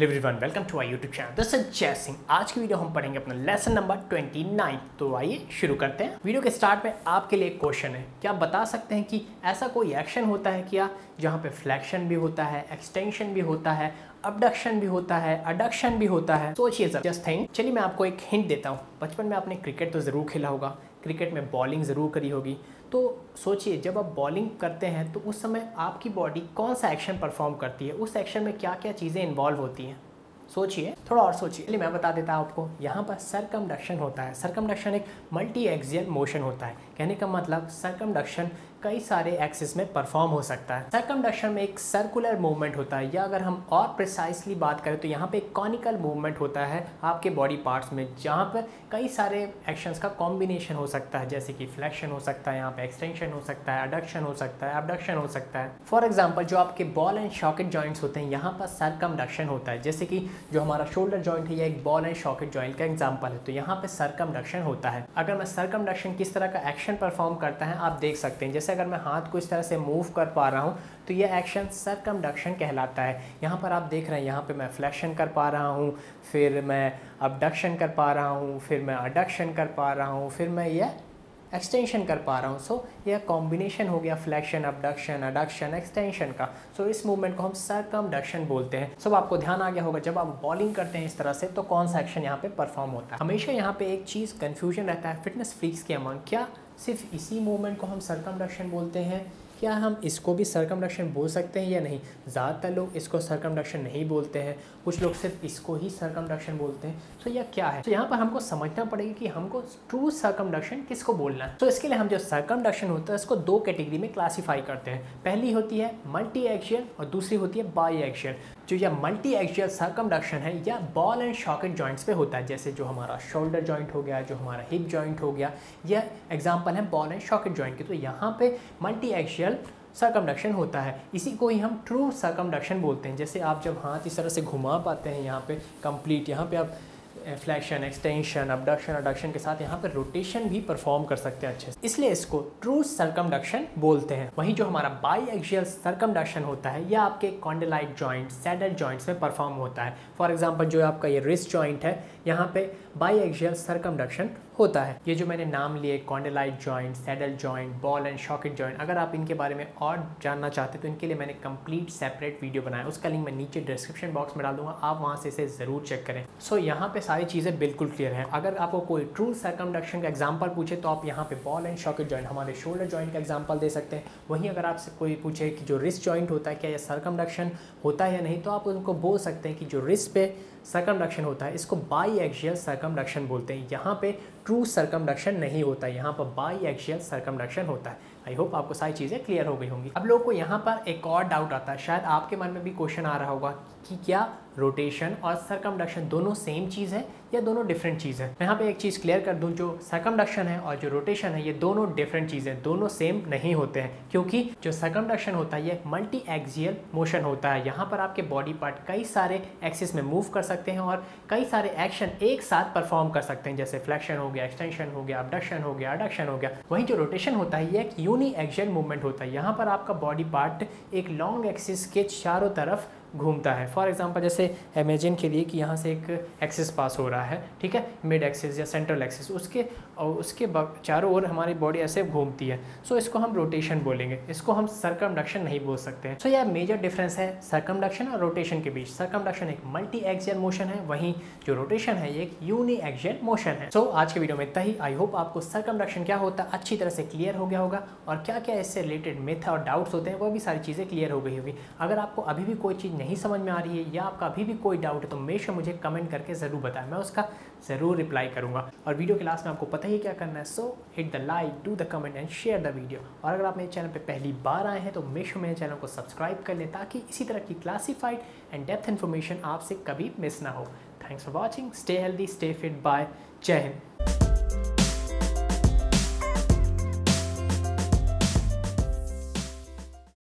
Everyone welcome to our YouTube channel this is Jai Singh आज की video हम पढ़ेंगे अपना लेसन नंबर 29 तो आइए शुरू करते हैं। वीडियो के स्टार्ट में आपके लिए एक क्वेश्चन है। क्या आप बता सकते हैं कि ऐसा कोई एक्शन होता है क्या, जहाँ पे फ्लैक्शन भी होता है एक्सटेंशन भी होता है अबडक्शन भी होता है अडक्शन भी होता है? सोचिए सर जस्ट थिंक चलिए मैं आपको एक हिंट देता हूँ। बचपन में आपने क्रिकेट तो ज़रूर खेला होगा। क्रिकेट में बॉलिंग ज़रूर करी होगी। तो सोचिए, जब आप बॉलिंग करते हैं तो उस समय आपकी बॉडी कौन सा एक्शन परफॉर्म करती है? उस एक्शन में क्या क्या चीज़ें इन्वॉल्व होती हैं? सोचिए, थोड़ा और सोचिए। चलिए, मैं बता देता हूँ आपको, यहाँ पर सरकमडक्शन होता है। सरकमडक्शन एक मल्टी एक्जियल मोशन होता है। कहने का मतलब सरकमडक्शन कई सारे एक्सिस में परफॉर्म हो सकता है। सरकमडक्शन में एक सर्कुलर मूवमेंट होता है, या अगर हम और प्रिसाइसली बात करें तो यहाँ पे एक कॉनिकल मूवमेंट होता है आपके बॉडी पार्ट्स में, जहाँ पर कई सारे एक्शंस का कॉम्बिनेशन हो सकता है, जैसे कि फ्लैक्शन हो सकता है, यहाँ पे एक्सटेंशन हो सकता है अडक्शन हो सकता है अबडक्शन हो सकता है। फॉर एग्ज़ाम्पल जो आपके बॉल एंड शॉकेट जॉइंट्स होते हैं, यहाँ पर सरकमडक्शन होता है। जैसे कि जो हमारा शोल्डर जॉइंट है, या एक बॉल एंड शॉकेट जॉइंट का एग्ज़ाम्पल है तो यहाँ पे सरकमडक्शन होता है। अगर मैं सरकमडक्शन किस तरह का एक्शन परफॉर्म करता है, आप देख सकते हैं। जैसे अगर मैं हाथ को इस तरह से मूव कर पा रहा हूँ तो ये एक्शन सरकमडक्शन कहलाता है। यहाँ पर आप देख रहे हैं यहाँ पे मैं फ्लैक्शन कर पा रहा हूँ फिर मैं अबडक्शन कर पा रहा हूँ फिर मैं अडक्शन कर पा रहा हूँ फिर मैं ये एक्सटेंशन कर पा रहा हूँ। सो so, यह कॉम्बिनेशन हो गया फ्लैक्शन अबडक्शन अडक्शन एक्सटेंशन का। सो so, इस मूवमेंट को हम सरकमडक्शन बोलते हैं। सब so, आपको ध्यान आ गया होगा जब आप बॉलिंग करते हैं इस तरह से तो कौन सा एक्शन यहाँ पे परफॉर्म होता है? हमेशा यहाँ पे एक चीज़ कन्फ्यूज़न रहता है फिटनेस फ्रीक्स के अमंग क्या? सिर्फ़ इसी मूवमेंट को हम सरकमडक्शन बोलते हैं। क्या हम इसको भी सरकमडक्शन बोल सकते हैं या नहीं? ज़्यादातर लोग इसको सरकमडक्शन नहीं बोलते हैं। कुछ लोग सिर्फ़ इसको ही सरकमडक्शन बोलते हैं। तो यह क्या है? तो यहाँ पर हमको समझना पड़ेगा कि हमको ट्रू सरकमडक्शन किसको बोलना है। तो इसके लिए हम जो सरकमडक्शन होता है इसको दो कैटेगरी में क्लासीफाई करते हैं। पहली होती है मल्टी एक्शन और दूसरी होती है बाई एक्शियल जो यह मल्टी एक्शियल सर्कमडक्शन है यह बॉल एंड शॉकेट जॉइंट्स पे होता है, जैसे जो हमारा शोल्डर जॉइंट हो गया, जो हमारा हिप जॉइंट हो गया यह एग्जांपल है बॉल एंड शॉकेट जॉइंट की तो यहाँ पे मल्टी एक्शियल सरकमडक्शन होता है। इसी को ही हम ट्रू सरकमडक्शन बोलते हैं। जैसे आप जब हाथ इस तरह से घुमा पाते हैं यहाँ पर कंप्लीट यहाँ पे आप फ्लैक्शन एक्सटेंशन अबडक्शन अडक्शन के साथ यहाँ पर रोटेशन भी परफॉर्म कर सकते हैं अच्छे से। इसलिए इसको ट्रू सरकमडक्शन बोलते हैं। वहीं जो हमारा बाई एक्शियल सरकमडक्शन होता है, यह आपके कॉन्डेलाइट जॉइंट सैडल जॉइंट्स में परफॉर्म होता है। फॉर एग्ज़ाम्पल जो आपका ये रिस्ट जॉइंट है, यहाँ पे बाई एक्शियल सरकमडक्शन होता है। ये जो मैंने नाम लिए condylar joint saddle joint ball and socket joint अगर आप इनके बारे में और जानना चाहते हैं तो इनके लिए मैंने कंप्लीट सेपरेट वीडियो बनाया उसका लिंक मैं नीचे डिस्क्रिप्शन बॉक्स में डाल दूँगा। आप वहाँ से इसे ज़रूर चेक करें। सो so, यहाँ पे सारी चीज़ें बिल्कुल क्लियर हैं। अगर आपको कोई ट्रू सरकमडक्शन का एग्ज़ाम्पल पूछे तो आप यहाँ पे बॉल एंड शॉकेट जॉइंट हमारे शोल्डर जॉइंट का एग्ज़ाम्पल दे सकते हैं। वहीं अगर आपसे कोई पूछे कि जो रिस्ट जॉइंट होता है क्या यह सरकमडक्शन होता है या नहीं तो आप उनको बोल सकते हैं कि जो रिस्ट पे सरकमडक्शन होता है, इसको बाई एक्शियल सरकमडक्शन बोलते हैं। यहाँ पे ट्रू सरकमडक्शन नहीं होता है, यहाँ पर बाई एक्शियल सरकमडक्शन होता है। आई होप आपको सारी चीज़ें क्लियर हो गई होंगी। अब लोगों को यहाँ पर एक और डाउट आता है। शायद आपके मन में भी क्वेश्चन आ रहा होगा कि क्या रोटेशन और सरकमडक्शन दोनों सेम चीज़ है या दोनों डिफरेंट चीज़ है? मैं यहाँ पे एक चीज़ क्लियर कर दूँ, जो सरकमडक्शन है और जो रोटेशन है, ये दोनों डिफरेंट चीज़ें दोनों सेम नहीं होते हैं। क्योंकि जो सरकमडक्शन होता है, ये मल्टी एक्सियल मोशन होता है। यहाँ पर आपके बॉडी पार्ट कई सारे एक्सिस में मूव कर सकते हैं और कई सारे एक्शन एक साथ परफॉर्म कर सकते हैं। जैसे फ्लैक्शन हो गया एक्सटेंशन हो गया अबडक्शन हो गया अडक्शन हो गया। वहीं जो रोटेशन होता है, ये एक यूनी एक्शन मूवमेंट होता है। यहाँ पर आपका बॉडी पार्ट एक लॉन्ग एक्सिस के चारों तरफ़ घूमता है। फॉर एग्जांपल जैसे इमेजिन के लिए कि यहाँ से एक एक्सिस पास हो रहा है ठीक है? मिड एक्सिस या सेंट्रल एक्सिस उसके और उसके चारों ओर हमारी बॉडी ऐसे घूमती है। सो so, इसको हम रोटेशन बोलेंगे। इसको हम सरकमडक्शन नहीं बोल सकते हैं। सो यह मेजर डिफरेंस है सरकमडक्शन और रोटेशन के बीच। सरकमडक्शन एक मल्टी एक्जियल मोशन है वहीं जो रोटेशन है ये एक यूनी एक्सियल मोशन है। सो so, आज के वीडियो में इतना ही। आई होप आपको सरकमडक्शन क्या होता है अच्छी तरह से क्लियर हो गया होगा और क्या क्या इससे रिलेटेड मिथ और डाउट्स होते हैं वो भी सारी चीज़ें क्लियर हो गई होगी। अगर आपको अभी भी कोई चीज़ नहीं समझ में आ रही है या आपका अभी भी कोई डाउट है तो हमेशा मुझे कमेंट करके ज़रूर बताएँ। मैं उसका ज़रूर रिप्लाई करूँगा। और वीडियो के लास्ट में आपको पता ही क्या करना है so hit the like do the comment and share the video और अगर आप मेरे चैनल पर पहली बार आए हैं तो हमेशा मेरे चैनल को सब्सक्राइब कर लें, ताकि इसी तरह की क्लासीफाइड एंड डेप्थ इन्फॉर्मेशन आपसे कभी मिस ना हो। Thanks for watching stay healthy stay fit bye Jai Hind.